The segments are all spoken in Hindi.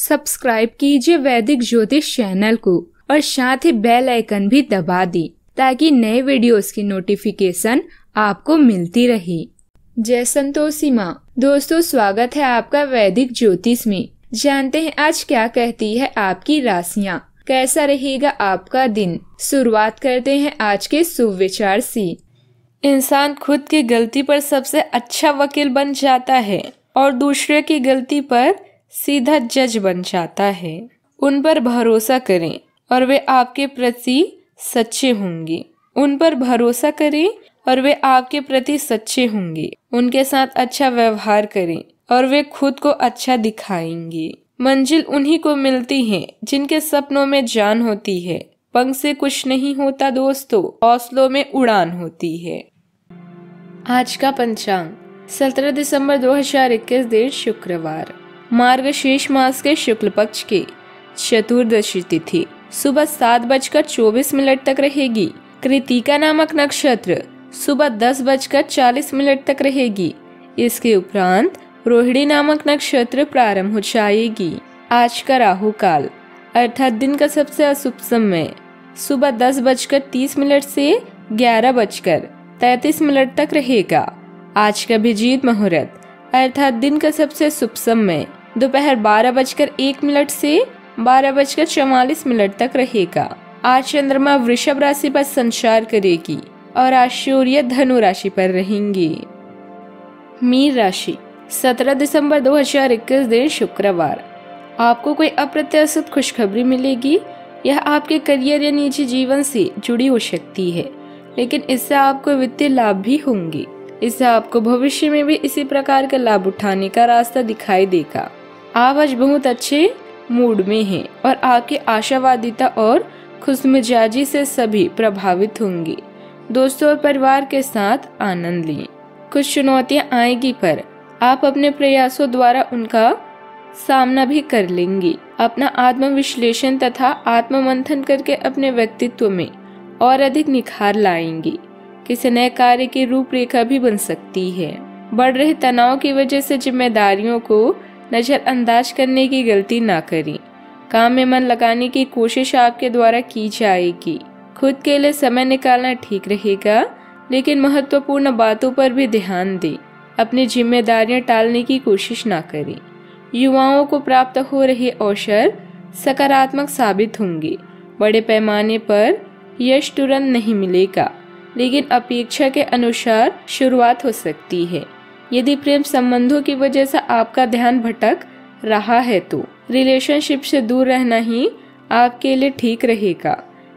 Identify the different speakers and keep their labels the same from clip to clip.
Speaker 1: सब्सक्राइब कीजिए वैदिक ज्योतिष चैनल को और साथ ही बेल आइकन भी दबा दी ताकि नए वीडियोस की नोटिफिकेशन आपको मिलती रहे। जय संतोषी माँ। दोस्तों, स्वागत है आपका वैदिक ज्योतिष में। जानते हैं आज क्या कहती है आपकी राशियाँ। कैसा रहेगा आपका दिन? शुरुआत करते हैं आज के सुविचार से। इंसान खुद की गलती पर सबसे अच्छा वकील बन जाता है और दूसरे की गलती पर सीधा जज बन जाता है। उन पर भरोसा करें और वे आपके प्रति सच्चे होंगे। उन पर भरोसा करें और वे आपके प्रति सच्चे होंगे। उनके साथ अच्छा व्यवहार करें और वे खुद को अच्छा दिखाएँगे। मंजिल उन्हीं को मिलती है जिनके सपनों में जान होती है। पंख से कुछ नहीं होता दोस्तों, हौसलों में उड़ान होती है। आज का पंचांग, सत्रह दिसंबर 2021 दिन शुक्रवार। मार्ग शेष मास के शुक्ल पक्ष की चतुर्दशी तिथि। सुबह सात बजकर चौबीस मिनट तक रहेगी। कृतिका नामक नक्षत्र सुबह दस बजकर चालीस मिनट तक रहेगी। इसके उपरांत रोहिणी नामक नक्षत्र प्रारंभ हो जाएगी। आज का राहु काल, अर्थात दिन का सबसे अशुभ समय, सुबह दस बजकर तीस मिनट से ग्यारह बजकर तैतीस मिनट तक रहेगा। आज का अभिजीत मुहूर्त, अर्थात दिन का सबसे शुभ समय दोपहर बारह बजकर एक मिनट से बारह बजकर चौवालीस मिनट तक रहेगा। आज चंद्रमा वृषभ राशि पर संचार करेगी और आज सूर्य धनु राशि पर रहेंगे। मीन राशि 17 दिसंबर 2021 दिन शुक्रवार। आपको कोई अप्रत्याशित खुशखबरी मिलेगी, यह आपके करियर या निजी जीवन से जुड़ी हो सकती है, लेकिन इससे आपको वित्तीय लाभ भी होंगे। इससे आपको भविष्य में भी इसी प्रकार का लाभ उठाने का रास्ता दिखाई देगा। आप आज बहुत अच्छे मूड में हैं और आपकी आशावादिता और खुशमिजाजी से सभी प्रभावित होंगे। दोस्तों और परिवार के साथ आनंद लें। कुछ चुनौतियाँ आएगी पर आप अपने प्रयासों द्वारा उनका सामना भी कर लेंगे। अपना आत्मविश्लेषण तथा आत्म मंथन करके अपने व्यक्तित्व में और अधिक निखार लाएँगे। किसी नए कार्य की रूपरेखा भी बन सकती है। बढ़ रहे तनाव की वजह से जिम्मेदारियों को नजरअंदाज करने की गलती ना करें। काम में मन लगाने की कोशिश आपके द्वारा की जाएगी। खुद के लिए समय निकालना ठीक रहेगा, लेकिन महत्वपूर्ण बातों पर भी ध्यान दें। अपनी जिम्मेदारियाँ टालने की कोशिश ना करें। युवाओं को प्राप्त हो रहे अवसर सकारात्मक साबित होंगे। बड़े पैमाने पर यश तुरंत नहीं मिलेगा, लेकिन अपेक्षा के अनुसार शुरुआत हो सकती है। यदि प्रेम संबंधों की वजह से आपका ध्यान भटक रहा है तो। रिलेशनशिप से दूर रहना ही आपके लिए ठीक रहेगा।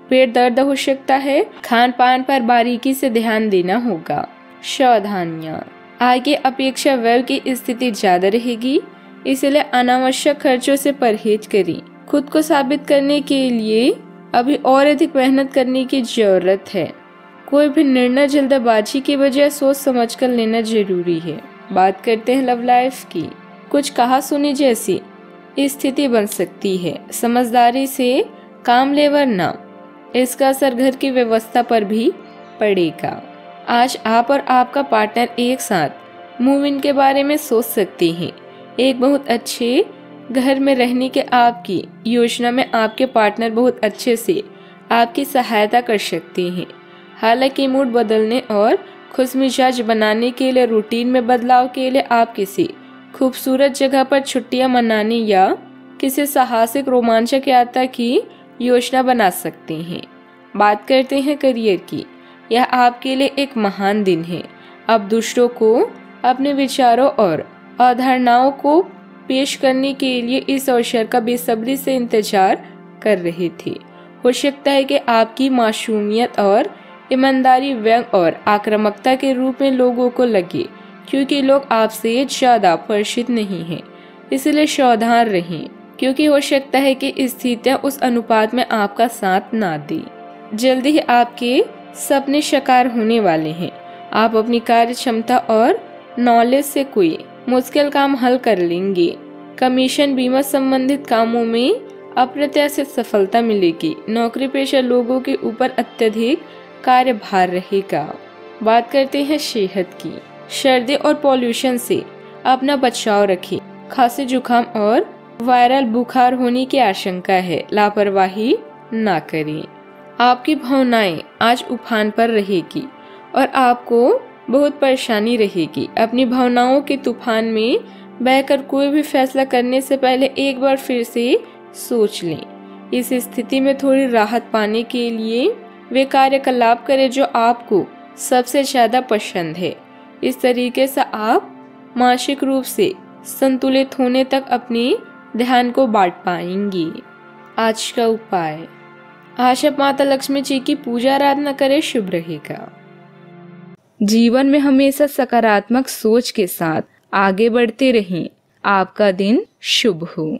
Speaker 1: पेट दर्द हो सकता है खान पान पर बारीकी से ध्यान देना होगा। सावधानियाँ। आगे अपेक्षा व्यय की स्थिति ज़्यादा रहेगी, इसलिए अनावश्यक खर्चों से परहेज करें। खुद को साबित करने के लिए अभी और अधिक मेहनत करने की ज़रूरत है। कोई भी निर्णय जल्दबाजी की बजाय सोच समझ कर लेना ज़रूरी है। बात करते हैं लव लाइफ की। कुछ कहा सुनी जैसी स्थिति बन सकती है। समझदारी से काम लेवर न इसका असर घर की व्यवस्था पर भी पड़ेगा। आज आप और आपका पार्टनर एक साथ मूव इन के बारे में सोच सकते हैं। एक बहुत अच्छे घर में रहने के आपकी योजना में आपके पार्टनर बहुत अच्छे से आपकी सहायता कर सकते हैं। हालाँकि मूड बदलने और खुश मिजाज बनाने के लिए रूटीन में बदलाव के लिए आप किसी खूबसूरत जगह पर छुट्टियाँ मनाने या किसी साहसिक रोमांचक यात्रा की योजना बना सकते हैं। बात करते हैं करियर की। यह आपके लिए एक महान दिन है। आप दूसरों को अपने विचारों और अवधारणाओं को पेश करने के लिए इस अवसर का बेसब्री से इंतज़ार कर रहे थे। हो सकता है कि आपकी मासूमियत और ईमानदारी, व्यंग और आक्रामकता के रूप में लोगों को लगे, क्योंकि लोग आपसे ज़्यादा परिचित नहीं हैं। इसलिए सावधान रहें, क्योंकि हो सकता है कि स्थितियाँ उस अनुपात में आपका साथ ना दे। जल्दी ही आपके सपने शकार होने वाले हैं। आप अपनी कार्य क्षमता और नॉलेज से कोई मुश्किल काम हल कर लेंगे। कमीशन बीमा संबंधित कामों में अप्रत्याशित सफलता मिलेगी। नौकरी पेशा लोगों के ऊपर अत्यधिक कार्यभार रहेगा। बात करते हैं सेहत की। सर्दी और पॉल्यूशन से अपना बचाव रखें। खांसी, जुकाम और वायरल बुखार होने की आशंका है। लापरवाही ना करें। आपकी भावनाएँ आज उफान पर रहेगी और आपको बहुत परेशानी रहेगी। अपनी भावनाओं के तूफ़ान में बहकर कोई भी फैसला करने से पहले एक बार फिर से सोच लें। इस स्थिति में थोड़ी राहत पाने के लिए वे कार्यकलाप करें जो आपको सबसे ज़्यादा पसंद है। इस तरीके से आप मानसिक रूप से संतुलित होने तक अपनी ध्यान को बांट पाएँगी। आज का उपाय, आज आप माता लक्ष्मी जी की पूजा आराधना करें, शुभ रहेगा। जीवन में हमेशा सकारात्मक सोच के साथ आगे बढ़ते रहें। आपका दिन शुभ हो।